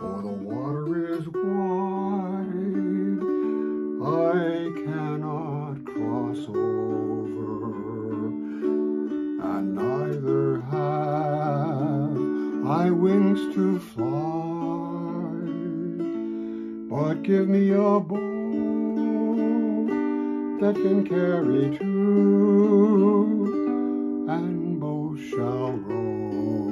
Though the water is wide, I cannot cross over, and neither have I wings to fly. But give me a boat that can carry two, and both shall row,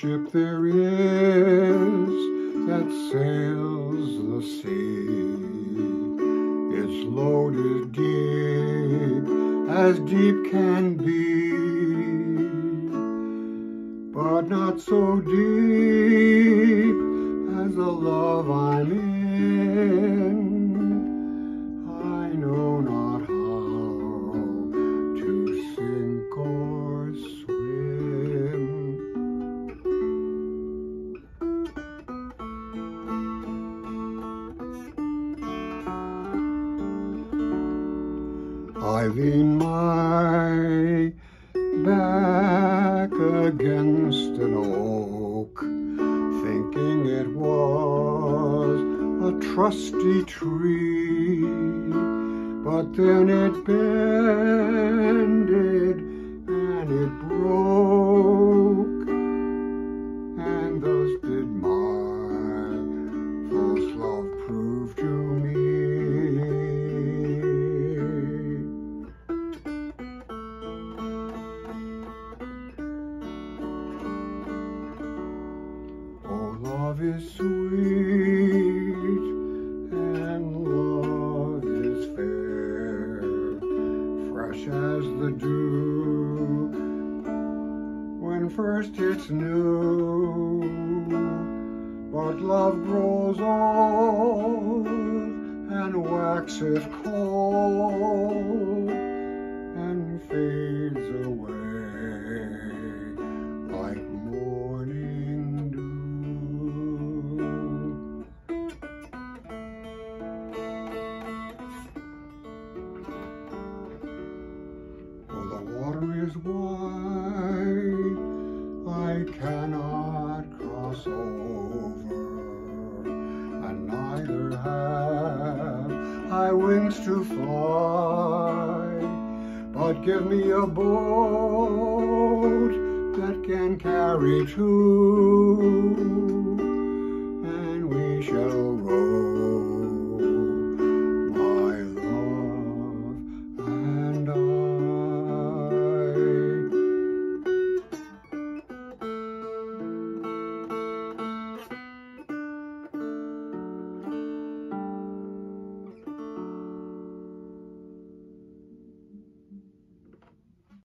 ship there is that sails the sea. It's loaded deep as deep can be, but not so deep I lean my back against an oak, thinking it was a trusty tree, but then it bended and it broke, love is sweet and love is fair, fresh as the dew when first it's new. But love grows old and waxes cold and fades I wings to fly. But give me a boat that can carry two, and we shall